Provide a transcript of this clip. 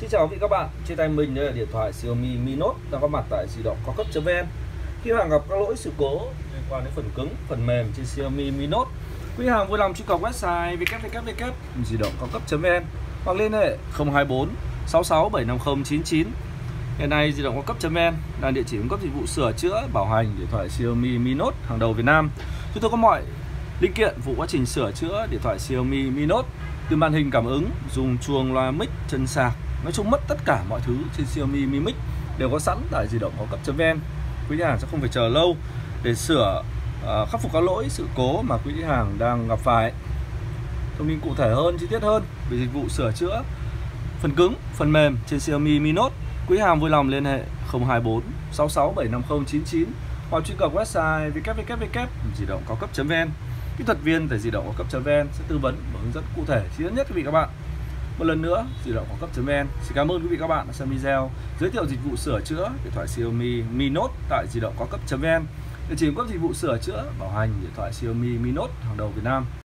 Xin chào quý vị các bạn, trên tay mình đây là điện thoại Xiaomi Mi Note đang có mặt tại di động cao cấp.vn Khi hàng gặp các lỗi sự cố liên quan đến phần cứng, phần mềm trên Xiaomi Mi Note Quý hàng vui lòng truy cập website www di động cao cấp.vn hoặc liên hệ 024 66 750 99 Hiện nay di động cao cấp.vn là địa chỉ cung cấp dịch vụ sửa chữa, bảo hành điện thoại Xiaomi Mi Note hàng đầu Việt Nam. Chúng tôi có mọi linh kiện vụ quá trình sửa chữa điện thoại Xiaomi Mi Note từ màn hình cảm ứng, dùng chuông loa mic, chân sạc nói chung mất tất cả mọi thứ trên Xiaomi Mi Mix đều có sẵn tại di động cao cấp.vn quý khách hàng sẽ không phải chờ lâu để sửa uh, khắc phục các lỗi sự cố mà quý khách hàng đang gặp phải. Thông tin cụ thể hơn chi tiết hơn về dịch vụ sửa chữa phần cứng phần mềm trên Xiaomi Mi Note quý hàng vui lòng liên hệ 024 66 750 99 hoặc truy cập website www. Di động cao cấp.vn kỹ thuật viên tại di động cao cấp.vn sẽ tư vấn và hướng dẫn cụ thể chi tiết nhất quý vị các bạn một lần nữa di động cao cấp.vn xin cảm ơn quý vị các bạn đã xem video. Giới thiệu dịch vụ sửa chữa, điện thoại Xiaomi Mi Note tại di động cao cấp.vn địa chỉ cung cấp dịch vụ sửa chữa, bảo hành, điện thoại Xiaomi Mi Note hàng đầu Việt Nam.